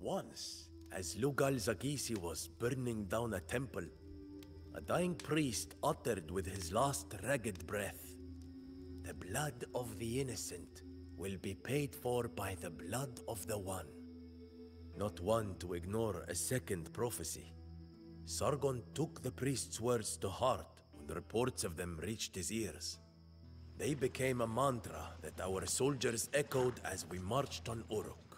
Once, as Lugal Zagisi was burning down a temple, a dying priest uttered with his last ragged breath, The blood of the innocent will be paid for by the blood of the one. Not one to ignore a second prophecy. Sargon took the priest's words to heart when the reports of them reached his ears. They became a mantra that our soldiers echoed as we marched on Uruk.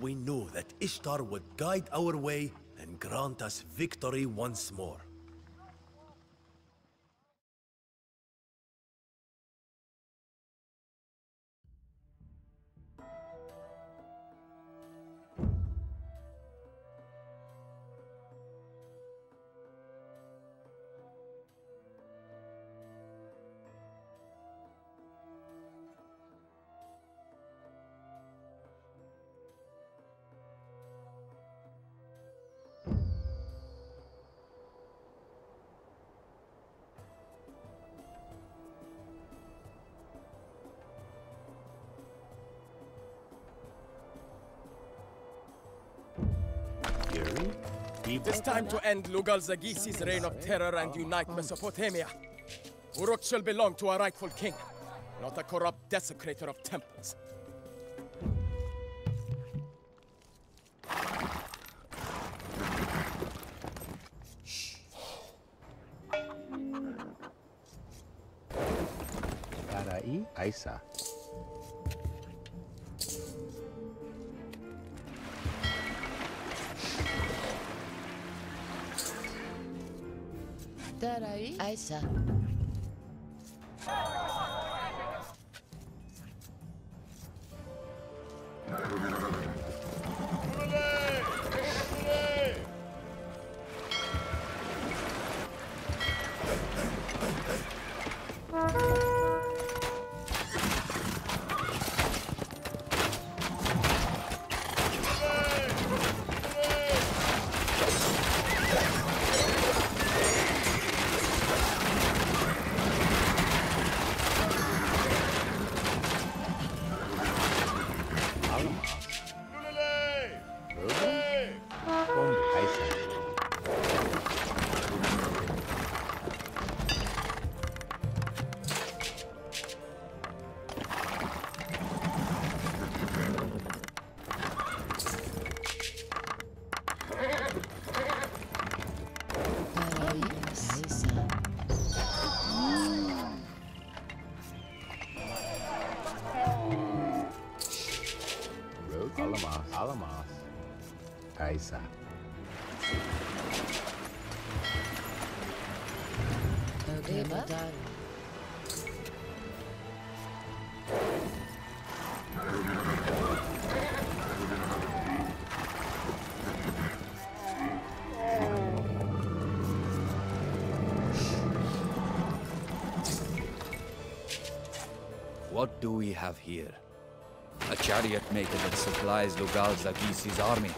We knew that Ishtar would guide our way and grant us victory once more. It is time to end Lugal Zagisi's reign of terror and unite Mesopotamia. Uruk shall belong to a rightful king, not a corrupt desecrator of temples. Tarai Aisa. Tarai Eva. What do we have here? A chariot maker that supplies Lugal Zagisi's army.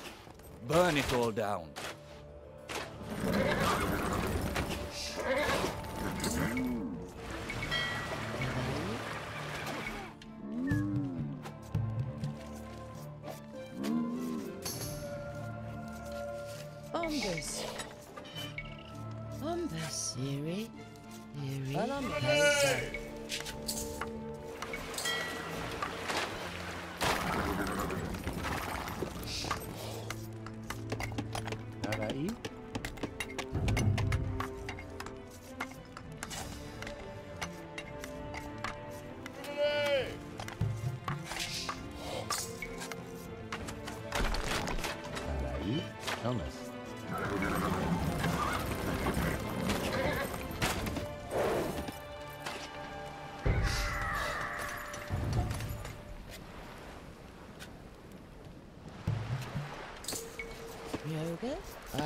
Burn it all down.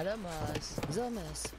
Alamas. Zomas.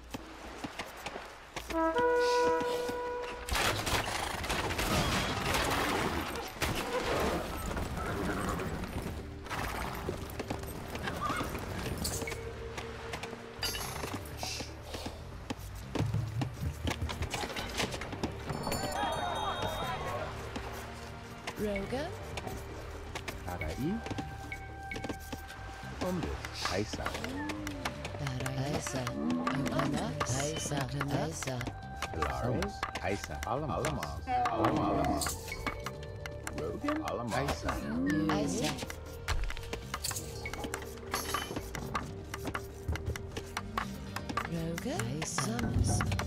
Alaris. Aisa. Alamas. Alamas. Rogan. Alamas. Aisa. Aisa. Roga. Summers. Labai.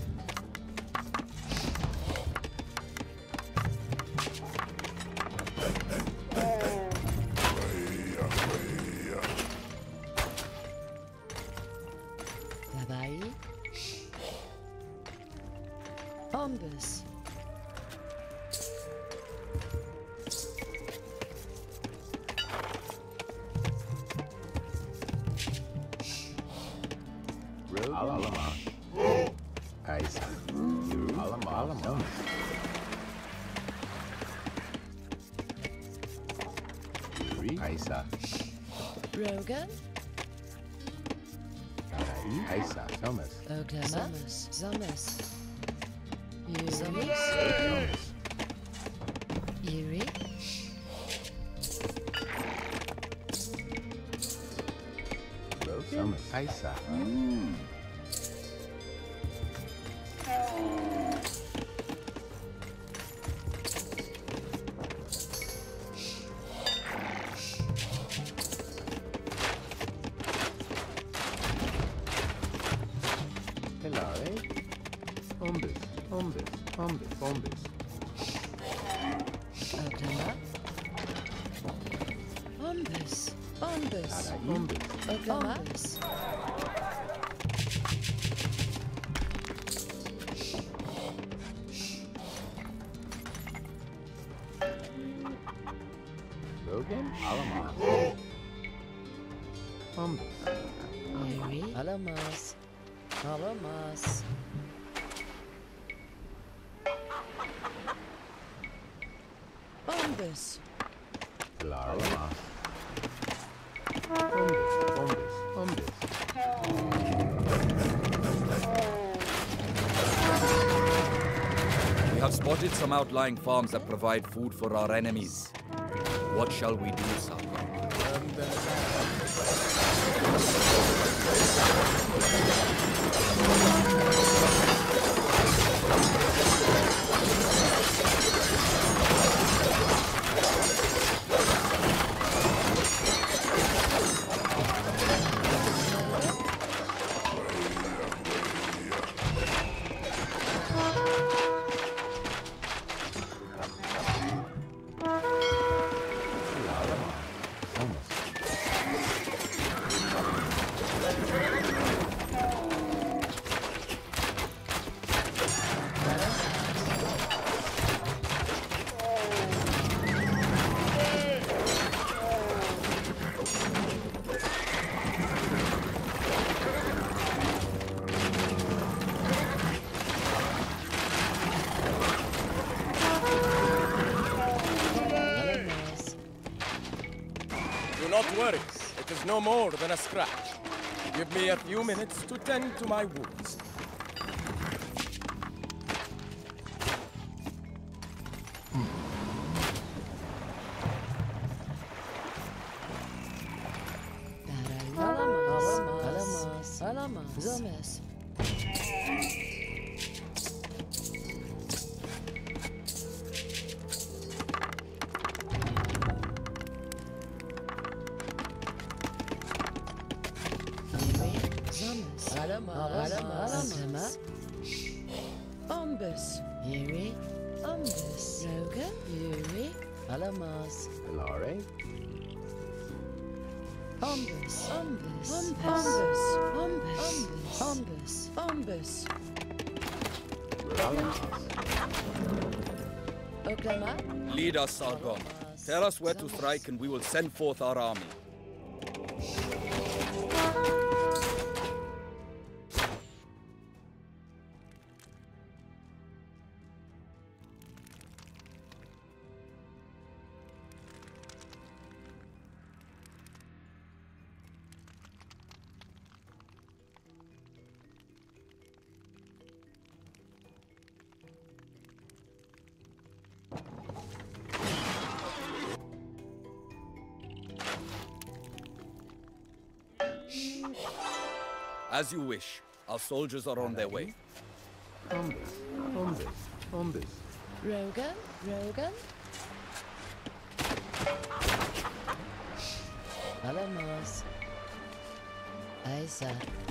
Rogan. Sarai. Aisa. Thomas. Oklama. Summers. Yuri. Thomas. Yuri. Rogan. Aisa. Hilare. Ombus. Hilare. Alamas. Umbus. Umbus. Umbus. We have spotted some outlying farms that provide food for our enemies. What shall we do, Sargon? No more than a scratch. Give me a few minutes to tend to my wounds. Ombus. Ombus. Ombus. Ombus. Ombus. Ombus. Alamas. Lead us, Sargon. Tell us where to strike, and we will send forth our army. As you wish. Our soldiers are on their way. Umbus. Umbus. Umbus. Rogan, Rogan. Alamos. Isa. Alamos.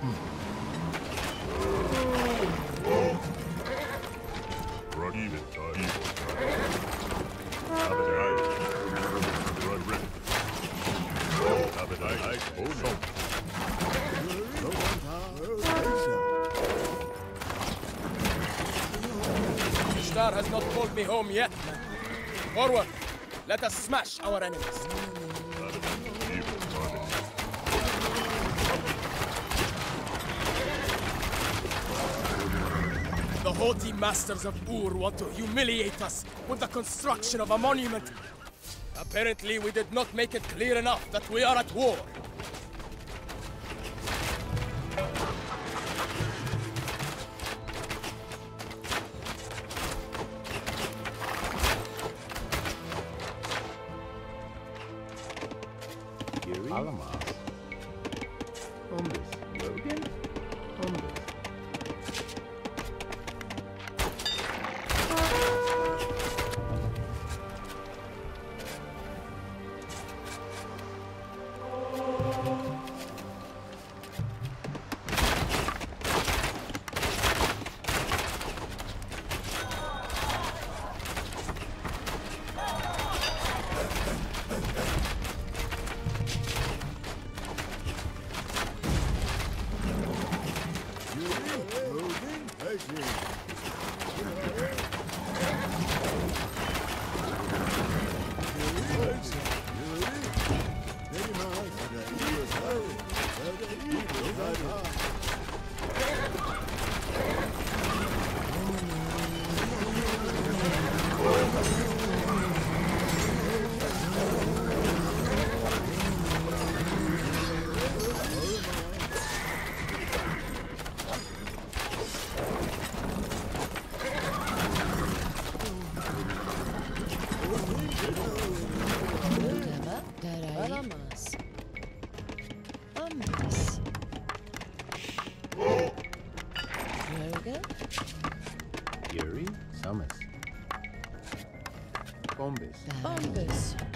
The star has not called me home yet. Forward! Let us smash our enemies. Haughty masters of Ur want to humiliate us with the construction of a monument. Apparently, we did not make it clear enough that we are at war. Umbus. Umbus.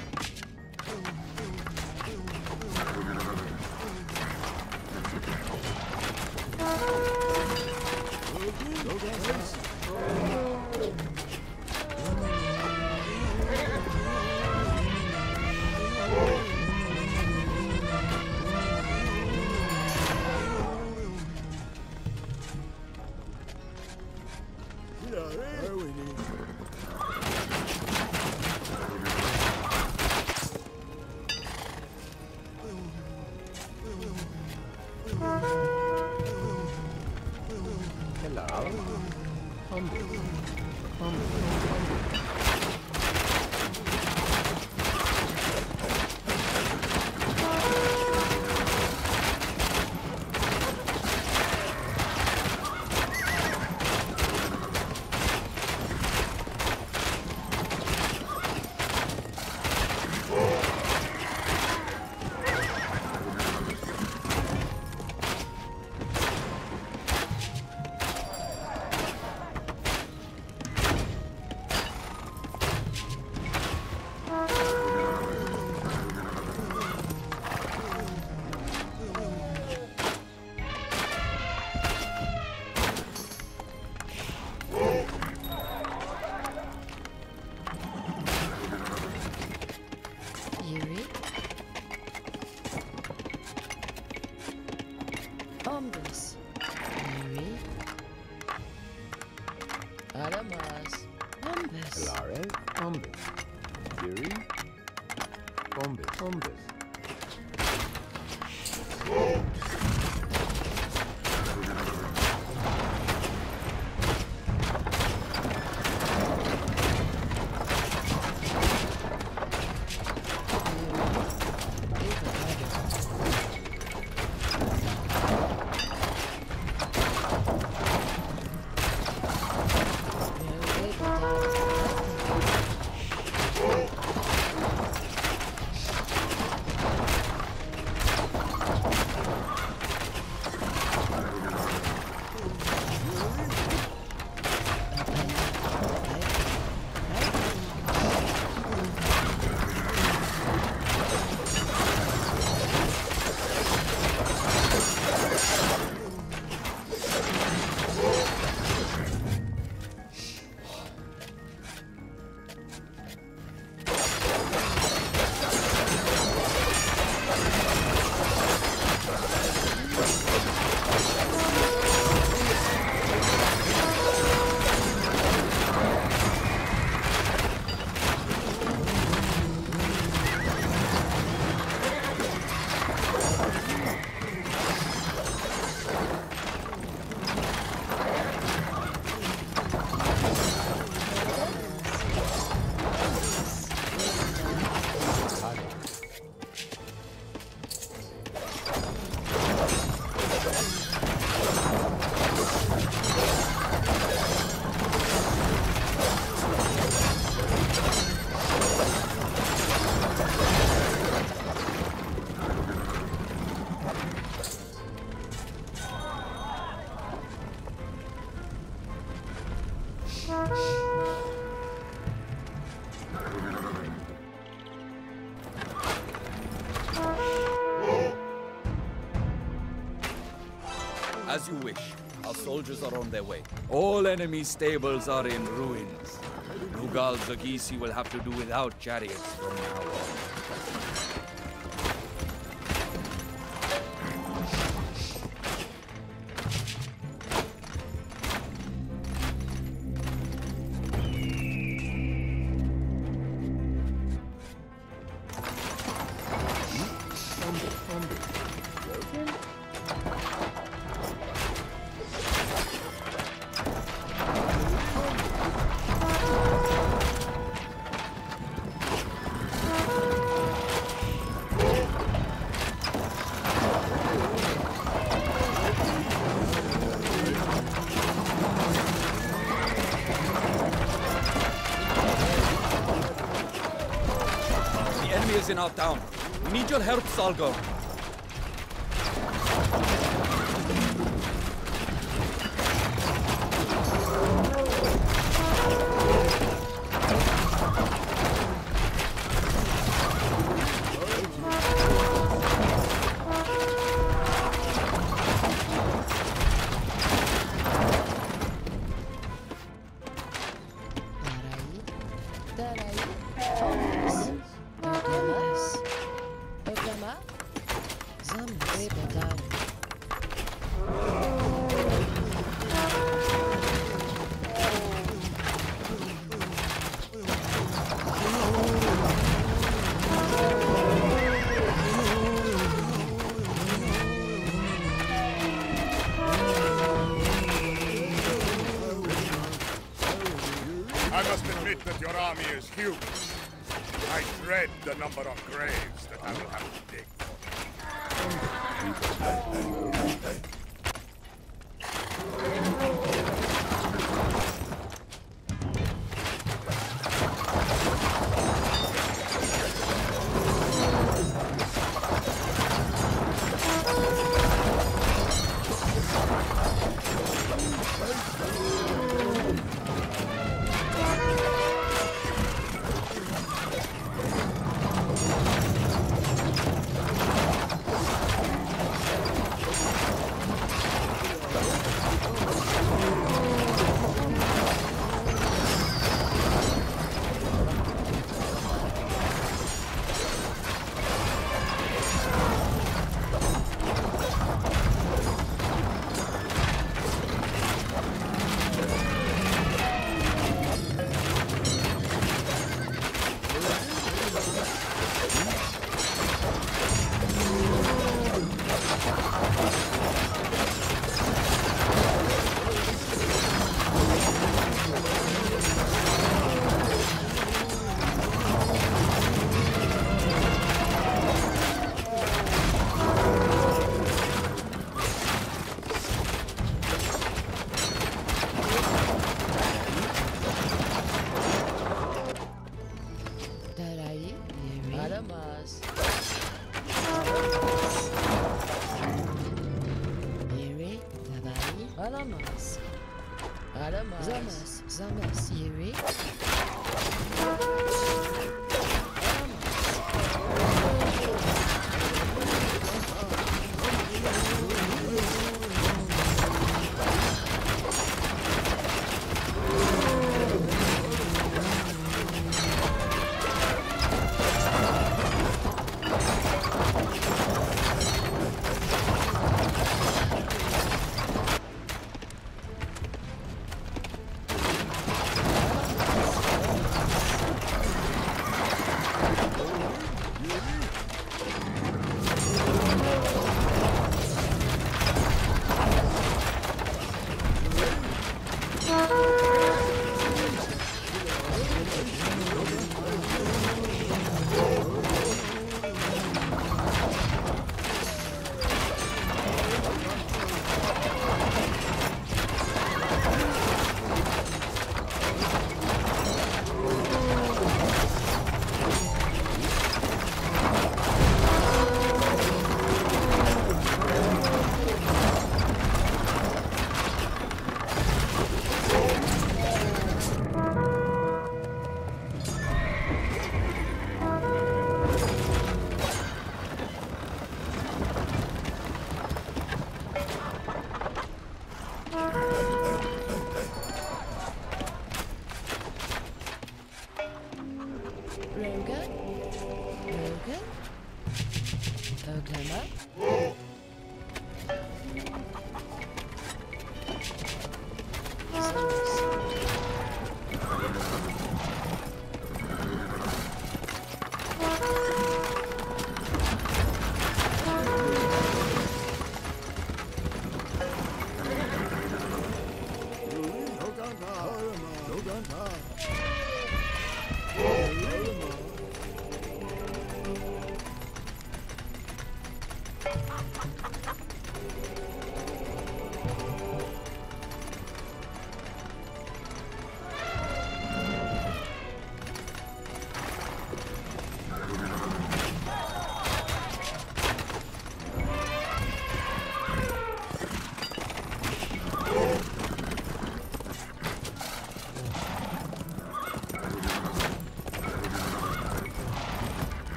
Bombus, Umbus. As you wish. Our soldiers are on their way. All enemy stables are in ruins. Lugal Zagisi will have to do without chariots from now on. Your help,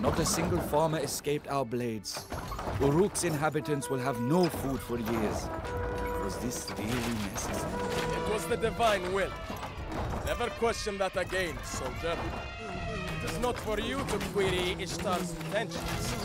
Not a single farmer escaped our blades. Uruk's inhabitants will have no food for years. Was this really necessary? It was the divine will. Never question that again, soldier. It is not for you to query Ishtar's intentions.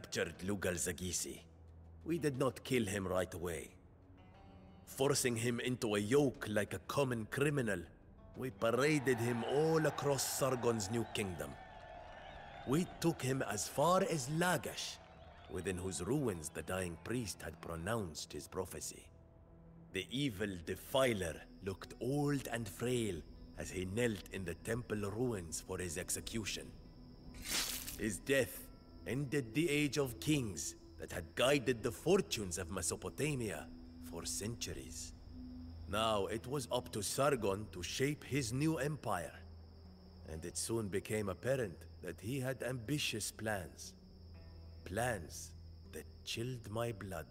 Captured Lugal Zagesi, we did not kill him right away. Forcing him into a yoke like a common criminal, we paraded him all across Sargon's new kingdom. We took him as far as Lagash, within whose ruins the dying priest had pronounced his prophecy. The evil defiler looked old and frail as he knelt in the temple ruins for his execution. His death ended the age of kings that had guided the fortunes of Mesopotamia for centuries. Now it was up to Sargon to shape his new empire. And it soon became apparent that he had ambitious plans. Plans that chilled my blood.